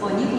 они